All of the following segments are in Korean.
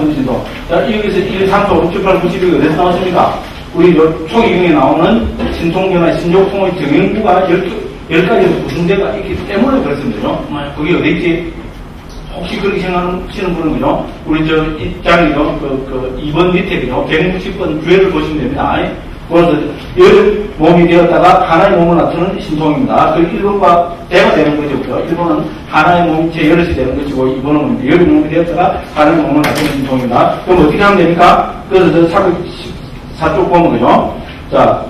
정신도. 자, 여기서 1, 3, 4, 5, 7, 8, 9, 10이 어디서 나왔습니까? 우리 요 초기경에 나오는 신통계나 신족통의 정형부가 10, 가지 구성대가 있기 때문에 그렇습니다. 뭐, 그게 어디 있지? 혹시 그렇게 생각하시는 분은 그죠? 우리 저 입장이죠. 그, 그 2번 밑에 그죠? 160번 주회를 보시면 됩니다. 그래서 열 몸이 되었다가 하나의 몸을 나타내는 신통입니다. 그 1번과 대가 되는 거죠. 그죠? 1번은 하나의 몸체 여럿이 되는 것이고 2번은 열 몸이 되었다가 하나의 몸을 나타내는 신통입니다. 그럼 어떻게 하면 됩니까? 그래서 저 404쪽 보면 그죠? 자,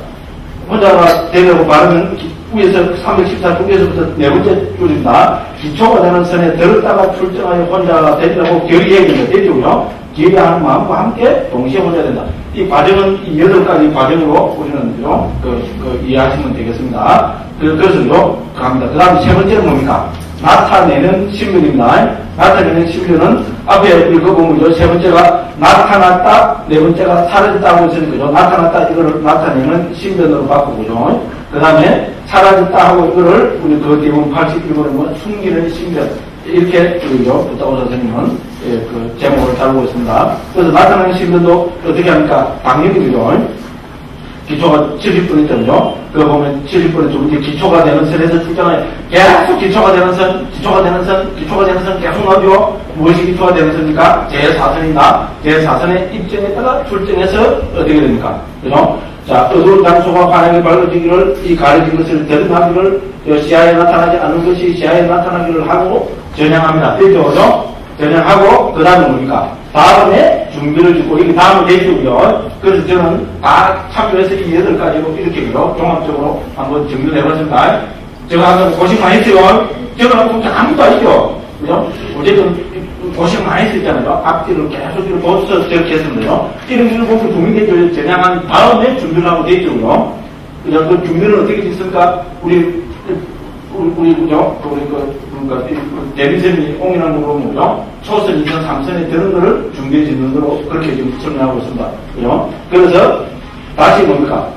혼자가 되려고 바르면 위에서 314쪽 위에서부터 네 번째 줄입니다. 기초가 되는 선에 들었다가 출정하여 혼자가 되리라고 결의해야 되죠요. 기회하는 마음과 함께 동시에 혼자 된다. 이 과정은 이 여덟 가지 과정으로 우리는 그, 그 이해하시면 되겠습니다. 그, 그래서요, 갑니다. 그 다음에 세 번째는 뭡니까? 나타내는 신문입니다. 나타내는 신문은 앞에 읽어보면 세 번째가 나타났다, 네 번째가 사라졌다고 했으는 거죠. 나타났다, 이거를 나타내는 신변으로 바꾸고요. 그 다음에 사라졌다 하고 이거를 우리 그 뒤에 81번에 뭐 숨기는 신변. 이렇게 그죠. 부타오 선생님은 예, 그 제목을 다루고 있습니다. 그래서 나타나는 신변도 어떻게 합니까? 당연히죠. 기초가 70분 있잖아요. 그거 보면 70분에 좀 이제 기초가 되는 선에서 출전해 계속 기초가 되는 선, 기초가 되는 선, 기초가 되는 선 계속 나오죠. 무엇이 기초가 되는 선입니까? 제4선입니다. 제4선의 입증에다가 출전해서 어떻게 됩니까? 그죠? 자, 어두운 장소가 환하게 밝아지기를, 이 가려진 것을 드러나기를, 시야에 나타나지 않는 것이 시야에 나타나기를 하고 전향합니다. 됐죠? 그죠? 전향하고, 그 다음에 뭡니까? 다음에 준비를 짓고, 이게 다음은 대주고요. 그래서 저는 다 참여해서 이 여덟 가지로 이렇게 요 종합적으로 한번 정리를 해봤습니다. 제가 아까 고생 많이 했어요. 제가 아무것도 아니죠. 그죠? 어쨌든 고생 많이 했었잖아요. 앞뒤를 계속 이렇게 벌써 저렇게 했습니다. 이런 걸 보고 동의되죠. 전향한 다음에 준비를 하고 되죠. 그죠? 그 준비를 어떻게 짓습니까? 우리, 우리, 그죠? 우리 그, 그러니까 대리선이 옹이라는 거 보면 죠 초선, 2선, 3선에 드는 거를 준비해 짓는 거로 그렇게 지금 설명하고 있습니다. 그죠? 그래서 다시 뭡니까?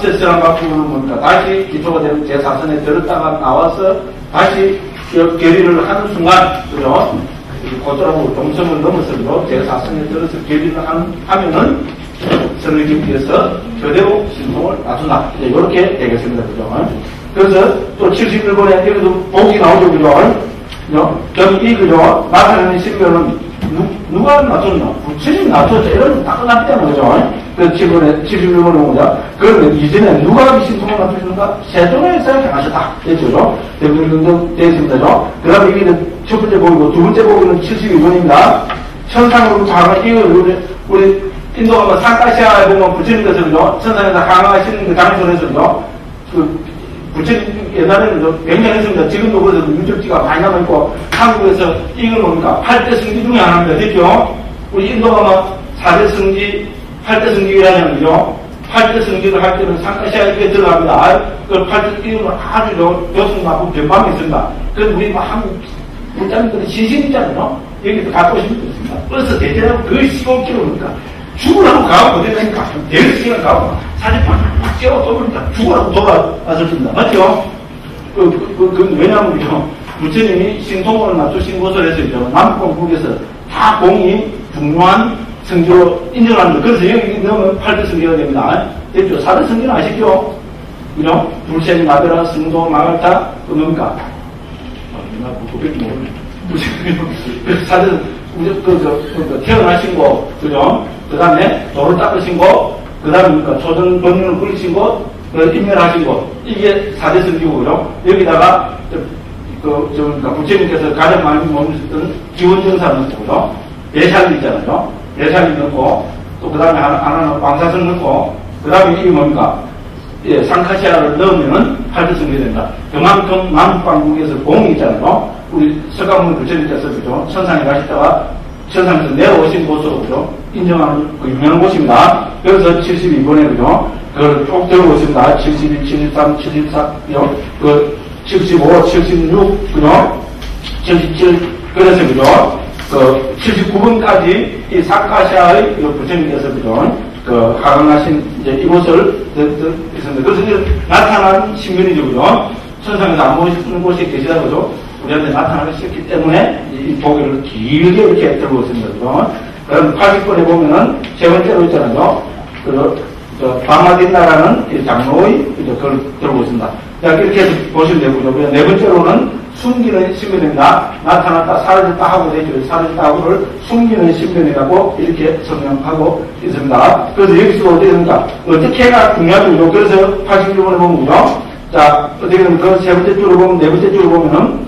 쓰란 바꾸는 뭡니까? 다시 기초가 되는 제4선에 들었다가 나와서 다시 결의를 하는 순간, 그죠? 고조라고 동성을 넘어서도 제4선에 들어서 결의를 하면은 선을 깊이에서 그대로 신통을 놔둔다. 이렇게 되겠습니다. 그죠? 그래서 또 71번에 여기도 복이 나오죠. 그죠? 그죠? 그이 그죠? 나타내는 신변은 누, 가 놔줬나? 부처님 놔줬죠. 이런 다 끝났다는 거죠. 그 7번에, 71번에 보자. 그런데 이전에 누가 신통을 놔주는가? 세종에서 행하셨다. 됐죠? 대부분 되어 있습니다. 그 다음에 이게 첫 번째 복이고, 두 번째 복은 72번입니다. 천상으로 작은 이걸 우리, 우리 인도 가면 산카시아에 보면 부처님께서 그죠? 천상에서 강화하시는 그 장소에서 그죠? 그 부처님 옛날에는 굉장히 했습니다. 지금도 그래서 유적지가 많이 남아있고 한국에서 이걸 뭡니까? 8대 성지 중에 하나입니다. 됐죠? 우리 인도 가면 4대 성지, 8대 성지라는 거죠. 8대 성지를 할 때는 산카시아에 들어갑니다. 그 8대 이름은 아주 교수 나쁜 변방이 있습니다. 그래서 우리 뭐 한국 불자님들은 신신 있잖아요. 여기서 갖고 오시면 있습니다. 버스 대체라고 그 15km니까 죽으라고 가고 대여섯 시간 가고 사진 팍팍 찍어 떠보니까 죽으라고 겁니다. 맞죠? 그, 그, 그, 그 왜냐하면 그죠? 부처님이 신통을 낮추신 곳을 해서 죠 남북공국에서 다 공이 중요한 성지로 인정합니다. 그래서 여기 넣으면 8대 성지가 됩니다. 됐죠? 4대 성지는 아시죠? 그죠? 불생, 나베라, 승도, 마갈타, 그 뭡니까? 아, 나 그거밖에 모르네. 그래서 4대, 그, 그, 그, 그, 태어나신 거, 그죠? 그 다음에 도를 닦으신 거, 그 다음에? 초전 번문을 뿌리신 거, 그 인멸하신 거. 이게 4대 성지고, 그죠? 여기다가, 그, 저, 그러니까 부처님께서 가장 많이 머무셨던 기원정사는 뭐죠? 예살이 있잖아요. 예살이 넣고, 또 그 다음에 하나, 하나는 왕사선 넣고, 그 다음에 이게 뭡니까? 예, 상카시아를 넣으면은 팔도성이 된다. 그만큼 남북방국에서 공이 있잖아요. 우리 석가모니 부처님께서 그죠? 천상에 가시다가 천상에서 내려오신 곳으로 그죠? 인정하는 그 유명한 곳입니다. 그래서 72번에 그죠? 그걸 쭉 들고 있습니다. 72, 73, 74, 그 75, 76, 그죠? 77, 그래서 그죠? 그 79번까지 이 사카시아의 부처님께서 그죠? 그 하강하신 이제 이곳을 있습니다. 그래서 나타난 신민이죠, 그죠? 천상에서 안 보시는 곳에 계시다, 그죠? 우리한테 나타나기 싫기 때문에 이 보기를 길게 이렇게 그죠? 그럼 80번에 보면은 세 번째로 있잖아요. 그, 저, 바마딘나라는 장로의 그걸 들고 있습니다. 자, 이렇게 보시면 되고요. 네 번째로는 숨기는 신변입니다. 나타났다, 사라졌다 하고 되죠. 사라졌다 하고를 숨기는 신변이라고 이렇게 설명하고 있습니다. 그래서 여기서 어떻게 됩니까? 어떻게 해가 중요하죠. 그래서 86번에 보면요. 자, 어떻게 되면 그 세 번째 줄을 보면, 네 번째 줄을 보면은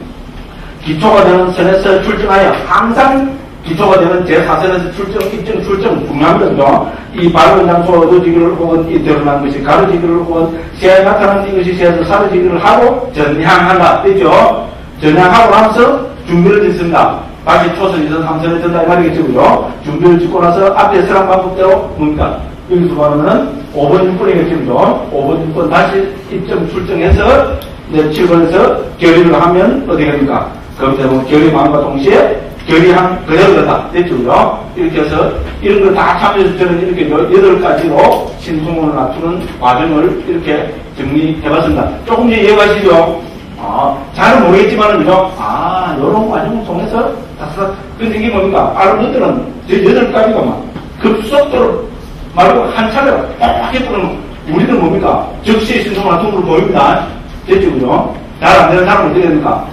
기초가 되는 선에서 출정하여 항상 기초가 되는 제4선에서 출정, 입정, 출정 중요합니다. 이 발언 장소 얻어지기를 혹은 이 드러난 것이 가르지기를 혹은 새에 나타난 이것이 새에서 사라지기를 하고 전향한다. 됐죠? 전향하고 나서 준비를 짓습니다. 다시 초선, 이선, 삼선에 전다 이 말이겠죠. 준비를 짓고 나서 앞에 서란 방법대로 뭡니까? 여기서 말하면 5번 6번이겠죠. 5번 6번 다시 입점 출정해서 이제 7번에서 결의를 하면 어떻게 됩니까? 그럼 때문에 결의 마음과 동시에 결의한 그대로다. 됐죠? 이렇게 해서 이런 걸 다 참여해서 저는 이렇게 여덟 가지로 신성을 낮추는 과정을 이렇게 정리해봤습니다. 조금 이제 이해가시죠? 아, 잘은 모르겠지만은, 그죠? 아, 요런 과정을 통해서, 다섯, 근데 이게 뭡니까? 아르부들은 저 여덟 가지가 막 급속도로 말고 한 차례로 빡 해버리면 우리는 뭡니까? 즉시 낮춘 걸 보입니다. 됐죠? 그죠? 잘안 되는 사람은 어떻게 됩니까?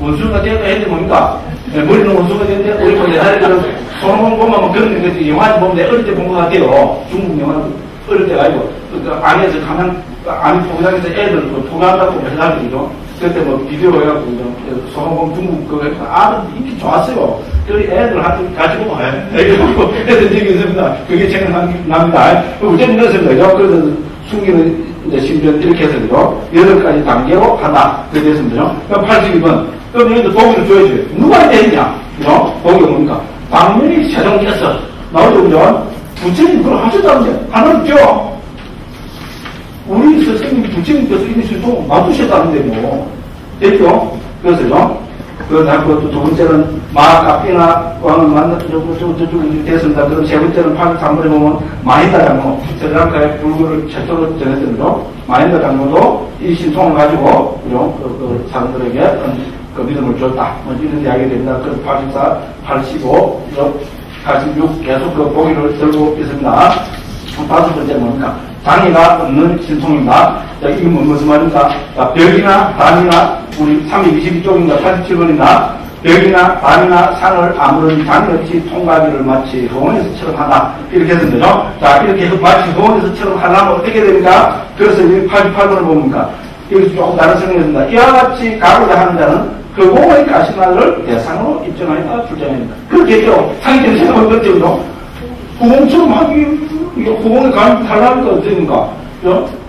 원수가 되어야 했는데 뭡니까? 네, 머리는 원수가 되는데 우리 뭐 옛날에 손오공 보면 뭐 그런 게 영화 보면 내 어릴 때 본 것 같아요. 중국 영화 어릴 때 아니고 그 안에서 가면 안에 포장에서 애들 그 포장한다고 해가지고 그때 뭐 비디오 해갖고 손오공 중국 그 아들 인기 좋았어요. 그 애들한테 가지고 애들하고 애들 얘기 있습니다. 그게 생각납니다. 어쨌든 그렇습니다. 그래서 숨기는 이제 신변 이렇게 해서 그죠? 여덟 가지 단계로 하나. 그렇게 됐습니다. 그럼 82번. 그럼 여기도 보기를 줘야지. 누가 되느냐? 그죠? 보기가 뭡니까? 당연히 세종께서 나오죠, 그죠? 부처님 그걸 하셨다는데, 하나 있죠? 우리 스승님 부처님께서 이런 신통 놔두셨다는데, 뭐. 됐죠? 그래서요. 그다음 두 번째는 마카피나 왕을 만나 저쪽 저쪽 됐습니다. 그럼 세 번째는 83번에 보면 마힌다 장로 스리랑카의 불교를 최초로 전했던 마힌다 장로도 이 신통을 가지고 그죠? 그, 그 사람들에게 그 믿음을 줬다. 뭐 이런 이야기 됩니다. 그 84, 85, 86 계속 그 보기를 들고 있습니다. 다섯 번째 뭡니까? 장애가 없는 신통입니다. 자, 이게 뭐, 무슨 말입니까? 자, 벽이나 단이나 우리 322쪽인가 87번이나 벽이나 단이나 산을 아무런 장애 없이 통과하기를 마치 허원에서처럼 하다. 이렇게 거죠. 자, 이렇게 해서 마치 허원에서처럼 하려면 어떻게 됩니까? 그래서 여기 88번을 봅니까? 여기서 조금 다른 성경입니다. 이와 같이 가고자 하는 자는 그 공의 가시마를 대상으로 입증하니까 출정합니다. 그렇겠죠. 상징 생각을 그렇죠. 구공처럼 하기 후공에 가, 달라니까 어떻습니까?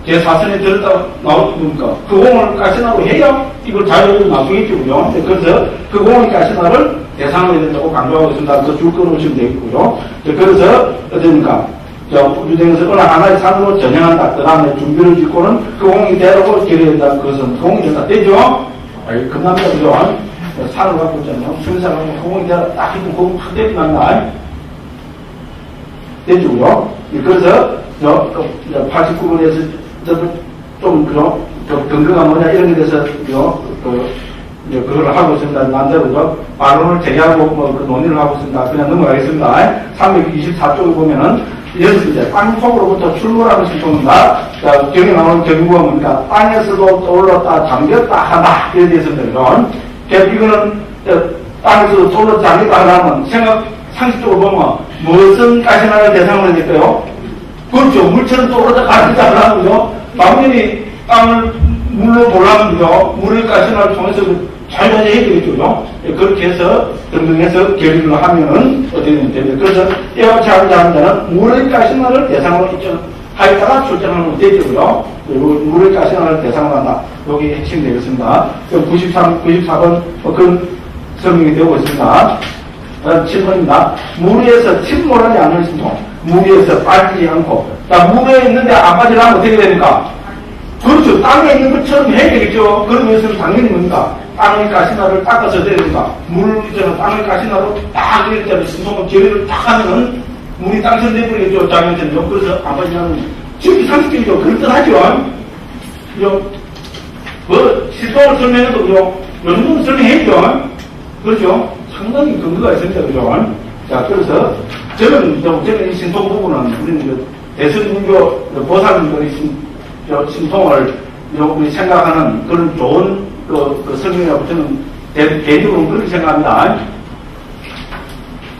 제 사선에 들었다 나오니까 그 공을 가시나로 해야 이걸 자유로 나중겠죠, 그죠? 그래서 그 공의 가시나를 대상으로 된다고 강조하고 있습니다. 그줄 끊어오시면 되겠고요. 그래서 어떻습니까? 유대에서 어느 하나의 산으로 전향한다. 그 다음에 준비를 짓고는 그 공이 대로고 결의된다. 그것은 공이 된다. 되죠? 아이, 겁납니다. 그죠? 산을 갖고 있잖아요. 순사를 갖고 공이 대로 딱 있고 공이 확 대비 난다. 되죠? 그래서 저, 89번에서 좀 그 런 근거가 뭐냐 이런 게 대해서 그, 그, 그걸 하고 있습니다. 남자로죠. 반론을 제기하고 뭐 그 논의를 하고 있습니다. 그냥 넘어가겠습니다. 324쪽에 보면은 예를 들어 땅 속으로부터 출몰하는 신통입니다. 자, 경에 나오는 경구가 뭡니까? 땅에서도 떠올랐다, 잠겼다, 하다. 이렇게 되었습니다. 이건. 이거는 땅에서 떠올랐다, 잠겼다 하면 생각, 상식적으로 보면 무엇은 가시나를 대상으로 했을까요? 그렇죠. 물처럼 떠오르다 가시지 않으면요. 당연히 땅을 물로 돌아가면요. 물을 가시나를 통해서 잘 가져야 되겠죠. 예, 그렇게 해서 등등해서 결의를 하면은 어떻게 됩니다. 그래서 이와 같이 하는 자는 물을 가시나를 대상으로 입증하였다가 출전하면 되죠. 그리고 물을 가시나를 대상으로 한다. 여기 핵심이 되겠습니다. 93, 94번 뭐 그런 설명이 되고 있습니다. 7번입니다. 물 위에서 침몰하지 않는 신통. 물 위에서 빠지지 않고. 자, 물에 있는데 안 빠지려면 어떻게 됩니까? 그렇죠. 땅에 있는 것처럼 해야 되겠죠. 위해서는 당연히 뭡니까? 땅의 가시나를 닦아서 해야 됩니까? 물 있잖아. 땅의 가시나로 딱 이렇게 신통을 결의를 딱 하면은 물이 땅처럼 돼버리겠죠. 자연처럼. 그래서 안 빠지냐는 지금 상식적이죠. 그럴듯하죠. 뭐, 실동을 설명해도 그죠. 요 정도는 설명해야죠. 그렇죠. 상당히 근거가 있습니다. 그죠? 자, 그래서 저는, 저는 이 신통 부분은 우리는 대선민교 보살님들의 신, 신통을 우리 생각하는 그런 좋은 그, 그 성경이라고 저는 개, 개인적으로 그렇게 생각합니다.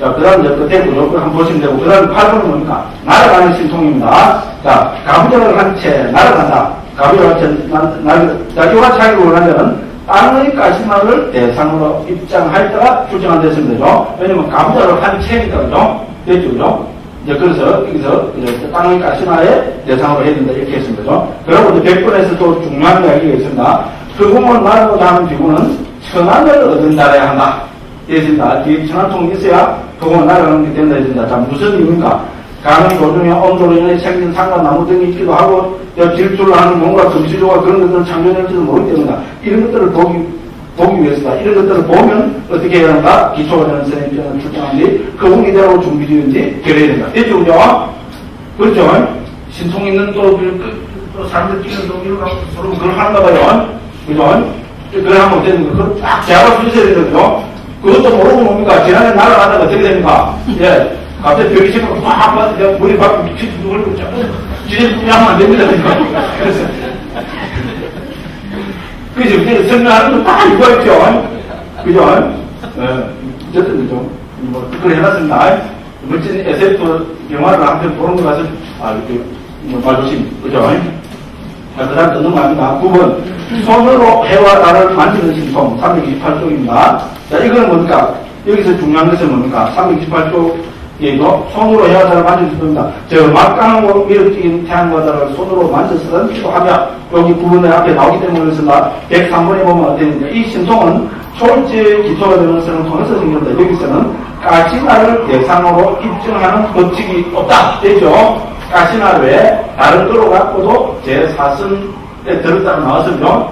자, 그 다음, 그 대구죠. 한번 보시면 되고, 그 다음 8번은 뭡니까? 날아가는 신통입니다. 자, 가부장을 한 채 날아간다. 가부장을 한 채, 날, 자, 이와 차이를 원하면 땅의 가시마를 대상으로 입장할 때가 출정한 됐습니다. 왜냐면 가부장을 한 채니까, 그죠? 됐죠, 그죠? 이제 그래서 여기서 땅의 가시마의 대상으로 해야 된다 이렇게 했습니다. 그리고 이제 100번에서 또 중요한 이야기가 있습니다. 그 공을 말하고자 하는 비구는 천안을 얻은다해야 한다. 되어진다. 뒤에 천안통이 있어야 그 공을 날아가는 게 된다 해진다. 자 무슨 이유인가? 가는 도중에 온도로 인해 생긴 상과 나무 등이 있기도 하고 질주를 하는 뭔가 금시조가 그런 것들을 창조될지도 때문에 이런 것들을 보기 보기 위해서다. 이런 것들을 보면 어떻게 해야 하는가? 기초가 되는 선생님께는 출장한 뒤, 그 공이대로 준비되는지 결해야 된다. 됐죠, 그죠? 그렇죠? 신통 있는 또, 또 사람들 끼는 또, 이런 서로 그걸 하는가 봐요. 그죠? 그래 하면 되는 거. 그걸 딱 제압을 주셔야 되거든요. 그것도 모르고 뭡니까? 지난해 날아가다가 어떻게 됩니까? 예. 갑자기 벽이 지금 막, 막, 물이 막, 누굴, 지진 하면 안 됩니다. 그래서. 그죠? 그래서 설명하는 건다 이거 있죠? 그죠? 예. 어쨌든, 그죠? 뭐, 그걸 해놨습니다. 멋진 SF 영화를 한 편 보는 거 가서, 아, 이렇게, 뭐, 말조심. 그죠? 자, 그 다음 또 넘어갑니다. 9번. 손으로 해와 달을 만지는 신통. 328쪽입니다. 자, 이거는 뭡니까? 여기서 중요한 것은 뭡니까? 328쪽 얘도 손으로 해와 달을 만지는 신통입니다. 저 막강하고 미력적인 태양과 달을 손으로 만져서든 기도하며 여기 부분에 앞에 나오기 때문에 그렇습니다. 103번에 보면 어땠는데 이 신통은 초월제 기초가 되는 것을 통해서 생겼다. 여기서는 까치나를 대상으로 입증하는 법칙이 없다. 되죠? 가시나 외에 다른 거로 갖고도 제4선에 들었다고 나왔으면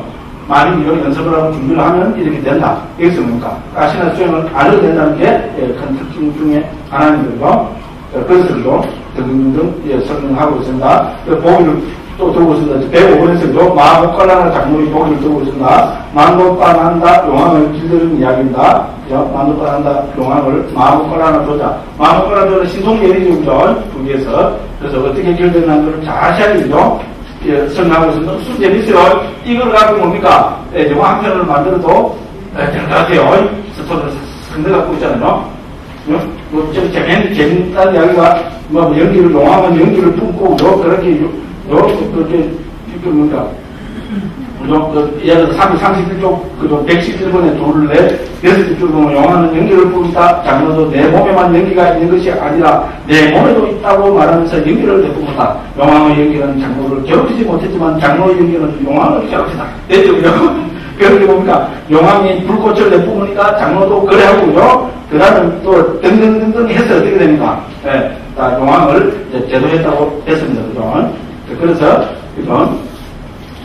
많이 이런 연습을 하고 준비를 하면 이렇게 된다. 여기서 뭡니까? 가시나 수행을 안 해도 된다는 게큰 특징 중에 하나이거든요. 그것을도 등등등 예, 설명하고 있습니다. 보기를 또 들고 있습니다. 105번에서도 마목갈라나 장로의 보기를 들고 있습니다. 만도빠난다 용왕을 길들이는 이야기입니다. 만도빠난다 용왕을 마목갈라나 조자. 마목갈라나 조자 신통예리중전 거기에서 그래서 어떻게 길들이는 것을 자세하게 죠 예, 설명하고 있습니다. 무슨 재밌어요. 이걸 갖고 뭡니까? 예, 영화 한 편을 만들어도 예, 같아요. 스토리를 상대 갖고 있잖아요. 뭐, 좀 재밌는, 재밌다는 이야기가, 뭐, 연기를, 용왕은 연기를 품고, 요, 그렇게, 요, 요, 그렇게, 그, 예를 들어 331쪽, 그죠, 111번에 둘을 내, 여섯 줄 보면 영화는 연기를 뿌린다. 장로도 내 몸에만 연기가 있는 것이 아니라 내 몸에도 있다고 말하면서 연기를 베푼다. 용왕의 연기는 장로를 괴롭히지 못했지만 장로의 연기는 용왕을 괴롭히다. 됐죠? 그렇게 보니까 용왕이 불꽃을 내뿜으니까 장로도 그래 하고요. 그 다음에 또 등등등등 해서 어떻게 됩니까? 예, 자, 용왕을 제도했다고 했습니다. 그죠? 그래서, 그죠?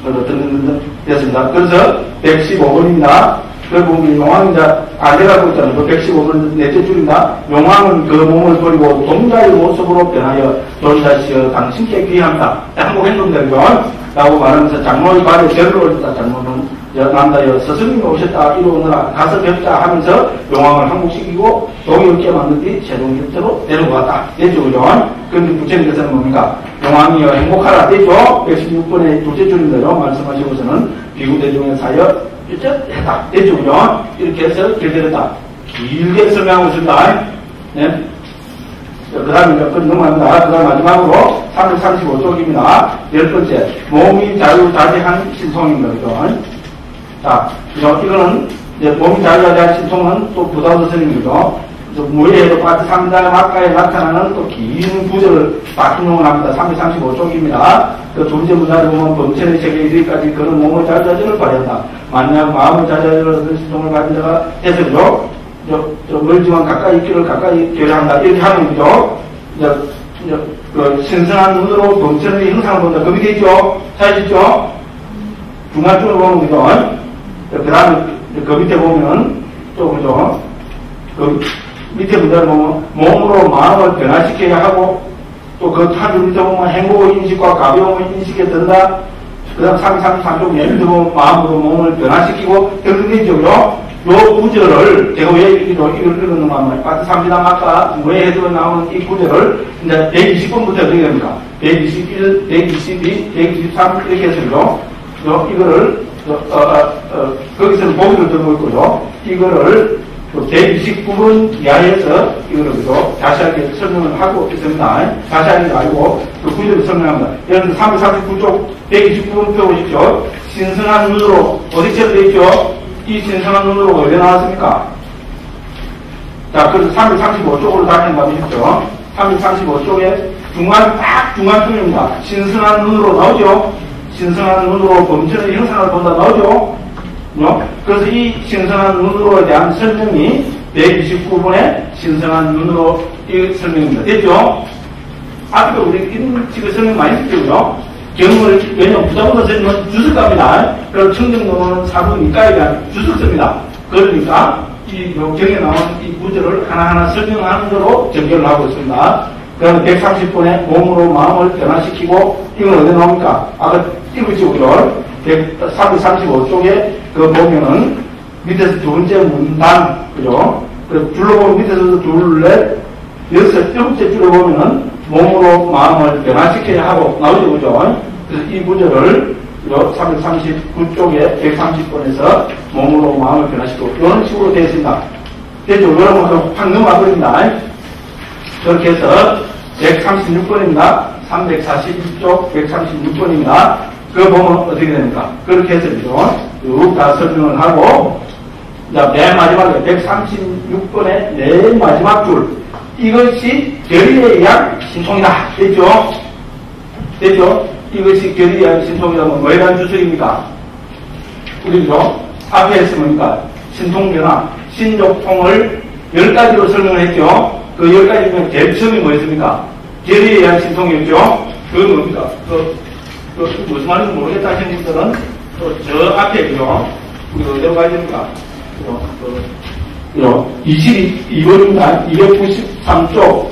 등등등등 됐습니다. 그래서 115번입니다. 그 보면 용왕이 알레라고 있잖아요. 그 115번 넷째 줄입니다. 용왕은 그 몸을 버리고 동자의 모습으로 변하여 존자시여 당신께 귀합니다. 한국 행동대죠. 라고 말하면서 장로의 발에 절을 올렸다. 장로는 남다여 스승님이 오셨다 이러느라 가서 뵙자 하면서 용왕을 한국시키고 동이 없게 만든 뒤 최종 곁으로 데려갔다. 됐죠, 그죠? 그런데 부처님께서는 뭡니까? 용왕이여 행복하라. 됐죠? 116번의 둘째 줄인데요. 말씀하시고서는 비구대중의 사여 했다. 됐죠, 그죠? 이렇게 해서 결대했다. 길게 설명하고 있습니다. 네? 그 다음에 몇 번 넘어갑니다. 그 다음 마지막으로 335쪽입니다. 열 번째, 몸이 자유자재한 신통입니다. 그 죠? 자, 이거는 이제 몸이 자유자재한 신통은 또 부담도 스님이죠. 무예에도 파트 3장 막가에 나타나는 또 긴 구절을 바꾸는 합니다. 335쪽입니다. 그 둘째 문자를 보면 범천의 세계 이르기까지 그런 몸의 자자들을 발휘한다. 만약 자자들을 얻은 신통을 가진 자가 해석이죠. 저, 저 멀지만 가까이 있기를 가까이 결합한다. 이렇게 하는 거죠. 이제, 이제 그 신선한 눈으로 범천의 형상을 본다. 그 밑에 있죠? 찾으시죠? 중간쪽으로 보면 그죠? 그 다음에 그 밑에 보면 또 그죠? 그 밑에 문제를 보면 몸으로 마음을 변화시켜야 하고 또그한 밑에 보면 행복의 인식과 가벼움의 인식에 든다. 그 다음 333쪽 예를 들어 마음으로 몸을 변화시키고 등등되죠. 요 구절을 제가 왜 이걸 읽는 거냐면 빠듯합니다. 아까 뭐에도 나오는 이 구절을 이제 120번부터 어떻게 됩니까? 121, 122, 123 이렇게 해서요. 요 이거를 어, 어, 어, 거기서는 보기를 들고 있고요. 이거를 129번 이하에서 이거를 또 자세하게 설명을 하고 있습니다. 자세하게 알고 그 구절을 설명합니다. 예를 들어 339쪽 129번 펴보십시오. 신선한 눈으로 어디처럼 되어 있죠? 이 신선한 눈으로 어디 나왔습니까? 자, 그래서 335쪽으로 다시 가보십시오. 335쪽에 중간, 딱 중간쯤입니다. 신선한 눈으로 나오죠? 신선한 눈으로 범죄의 형상을 본다 나오죠? 어? 그래서 이 신선한 눈으로에 대한 설명이 129번의 신선한 눈으로 이 설명입니다. 됐죠? 앞에 우리 이런 식의 설명 많이 했죠? 경을, 왜냐면 부자보다 설명은 주석갑니다. 그리고 청정노는 사부 니까에 대한 주석서입니다. 그러니까 이 경에 나온 이 구절을 하나하나 설명하는 거로 전개를 하고 있습니다. 그다음 130번에 몸으로 마음을 변화시키고 이건 어디 나옵니까? 아까 읽으시고 335쪽에 그 보면은 밑에서 두 번째 문단 그죠? 그 줄로 보면 밑에서도 둘, 넷, 여섯, 일째 줄로 보면은 몸으로 마음을 변화시켜야 하고 나오죠 그죠? 그래서 이 구절을 339쪽에 130번에서 몸으로 마음을 변화시키고 이런 식으로 되어 있습니다. 됐죠? 여러분 확 넘어가버립니다. 그렇게 해서 136번입니다. 342쪽 136번입니다. 그거 보면 어떻게 됩니까? 그렇게 해서 쭉다 설명을 하고 자, 맨 마지막에 136번의 맨 마지막 줄 이것이 결의에 의한 신통이다. 됐죠? 됐죠? 이것이 결의에 의한 신통이라면 뭐에 대한 주석입니까? 우리죠? 앞에 했으니까 신통변화, 신족통을 열 가지로 설명을 했죠? 그 열 가지 중에 제일 처음이 뭐였습니까? 결의에 의한 신통이었죠? 그건 뭡니까? 그, 그 무슨 말인지 모르겠다 하시는 분들은 또 저 앞에 그죠? 우리 어디로 가야 됩니까? 그죠? 22번입니다. 293쪽,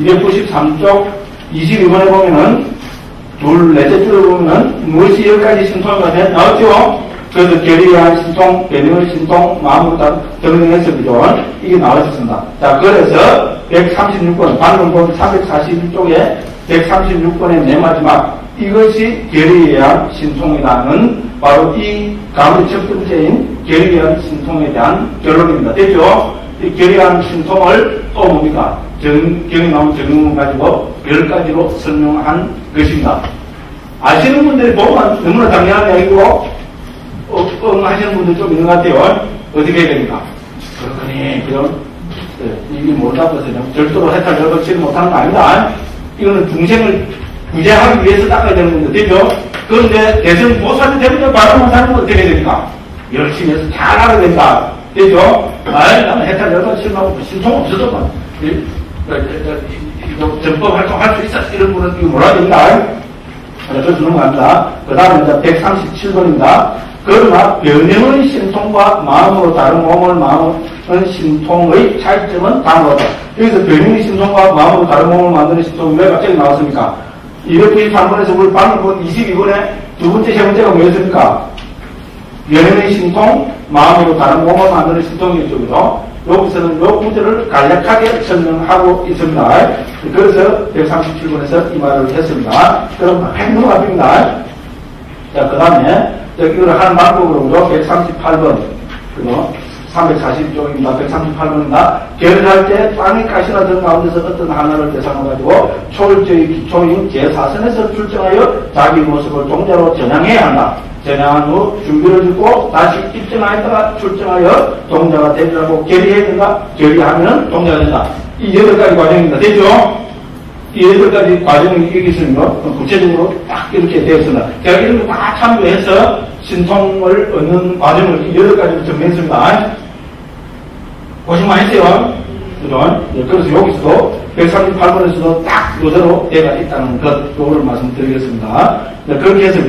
293쪽, 22번에 보면은, 둘, 넷째 줄에 보면은, 무엇이 여기까지 신통가 돼? 나왔죠? 그래서 결의한 신통, 변형의 신통, 마음부터 정리해서 그죠? 이게 나왔습니다. 자, 그래서 136번, 방금 본 341쪽에 136번의 맨 마지막, 이것이 결의에 의한 신통이라는 바로 이 가문의 첫 번째인 결의에 의한 신통에 대한 결론입니다. 됐죠? 이 결의에 의한 신통을 또 뭡니까? 나온 정의문 가지고 열 가지로 설명한 것입니다. 아시는 분들이 보면 너무나 당연한 이야기고, 어, 어, 하시는 분들 좀 있는 것 같아요. 어떻게 해야 됩니까? 그렇거니, 그럼, 네, 이게 모르다고 해서 절도로 해탈 열받지 못하는 거 아니다. 이거는 중생을 구제하기 위해서 닦아야 되는 되죠? 그런데 대선 보살이 되면 바로 못하는 건 어떻게 됩니까? 열심히 해서 잘 알아야 된다. 되죠? 아이, 나는 해탈 열반 실망하고 신통 없어도 막, 이거 전법 활동할 수 있어. 이런 분은 이거 몰아야 된다. 그래서 주는 겁니다. 그 다음에 이제 137번입니다. 그러나 변형의 신통과 마음으로 다른 몸을 마음은 신통의 차이점은 다음과 여기서 변형의 신통과 마음으로 다른 몸을 만드는 신통이 왜 갑자기 나왔습니까? 293번에서 우리 방금 본 22번에 두 번째, 세 번째가 뭐였습니까? 연예의 신통, 마음으로 다른 몸을 만드는 신통이었죠. 그죠? 여기서는 요 구절을 간략하게 설명하고 있습니다. 그래서 137번에서 이 말을 했습니다. 그럼 핵문 앞입니다. 자, 그 다음에, 이거를 하는 방법으로 138번, 그죠? 340쪽입니다. 138번입니다. 결할 때 땅이 가시나 등 가운데서 어떤 하나를 대상으로 가지고 초월적의 기초인 제4선에서 출정하여 자기 모습을 동자로 전향해야 한다. 전향한 후 준비를 듣고 다시 입증하였다가 출정하여 동자가 되리라고 된다. 결의하면 동자가 된다. 이 여덟 가지 과정입니다. 되죠? 이 여덟 가지 과정이 여기 있으면 구체적으로 딱 이렇게 되었습니다. 제가 이런 거 다 참고해서 신통을 얻는 과정을 여덟 가지로 정리했습니다. 했어요. 그죠? 네, 그래서 여기서도 138번에서도 딱 요대로 되가 있다는 것, 요거를 말씀드리겠습니다. 네, 그렇게 해서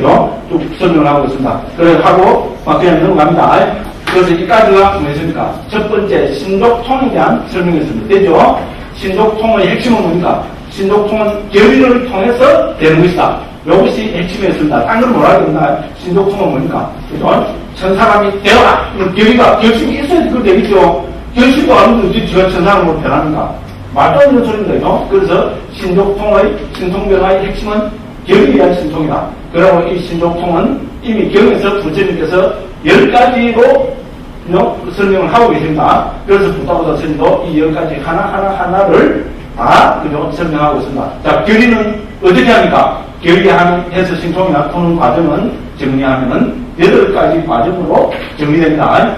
쭉 설명을 하고 있습니다. 그래 하고, 막 그냥 넘어갑니다. 그래서 이까지가 뭐였습니까? 첫 번째, 신족통에 대한 설명이었습니다. 되죠? 신족통의 핵심은 뭡니까? 신족통은 결의를 통해서 되는 것이다. 이것이 핵심이었습니다. 딴건 뭐라 그러나 신족통은 뭡니까? 그죠? 천사람이 되어라! 결의가, 결심이 있어야 그걸 되겠죠. 안 하면 어떻게 지가 천사람으로 변합니까? 말도 안 되는. 그죠? 그래서 신족통의, 신통변화의 핵심은 결의에 대한 신통이다. 그리고 이 신족통은 이미 경에서 부처님께서 열 가지로 설명을 하고 계십니다. 그래서 부다보다 스님도 이 열 가지 하나하나 하나를 다 그죠? 설명하고 있습니다. 자, 결의는 어떻게 합니까? 결의해서 신통이나 푸는 과정은 정리하면은 여덟 가지 과정으로 정리됩니다.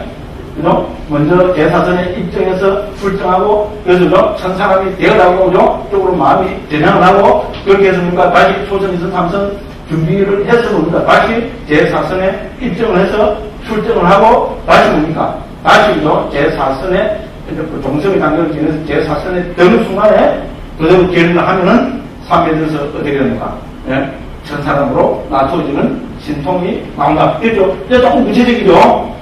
그죠? 먼저 대사선에 입증해서 출정하고 그래서 천사람이 되어나고 그죠? 쪽으로 마음이 전향을 하고 그렇게 해서 뭔가 다시 초선이선 삼선 준비를 해서 뭡니까? 다시 제4선에 입증을 해서 출정을 하고 다시 뭡니까? 다시 그죠? 제4선에 그 동성의 단계를 지내서 제4선에 드는 순간에 그대로 결의를 하면은 들어서 어떻게 됩니까? 예? 천사람으로 나토지는 신통이. 그죠? 이제 조금 구체적이죠?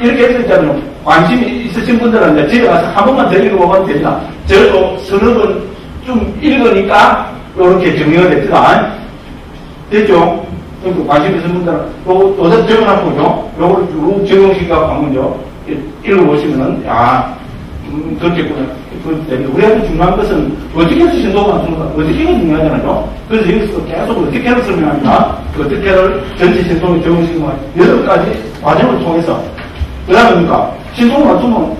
이렇게 해서 있잖아요. 관심이 있으신 분들은 이제 집에 가서 한 번만 더 읽어보면 됩니다. 저도 서너 번 좀 읽으니까 이렇게 정리가 됐지만, 됐죠? 관심 있는 분들은 요거, 요새 적어놨고요. 요걸 쭉 적용시켜 가면요. 읽어보시면은, 아, 음, 그렇겠구나. 우리한테 중요한 것은 어떻게 해서 신도가 맞추는가, 어떻게 해서 중요하잖아요. 그래서 여기서 계속 어떻게 해서 설명합니다. 그 어떻게를 전체 신도에 적용시키면 여덟 가지 과정을 통해서 그 다음에 뭡니까? 신통을 맞추면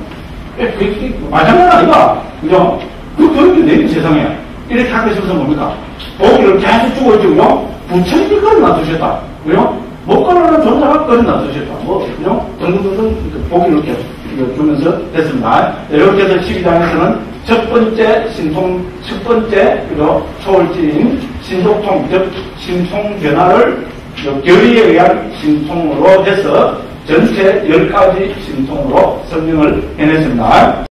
마찬가지 아니가 그죠? 그, 그렇게 내린 세상에 이렇게 하고 있어서 뭡니까? 보기를 계속 주고 부처님이 그걸 놔두셨다. 그죠? 먹거리는 전사가 그걸 놔두셨다. 뭐, 그죠? 등등등등 보기를 이렇게 주면서 됐습니다. 이렇게 해서 12장에서는 첫 번째 신통, 첫 번째, 그죠? 초월지인 신속통, 즉, 신통 변화를 결의에 의한 신통으로 해서 전체 10가지 신통으로 설명을 해냈습니다.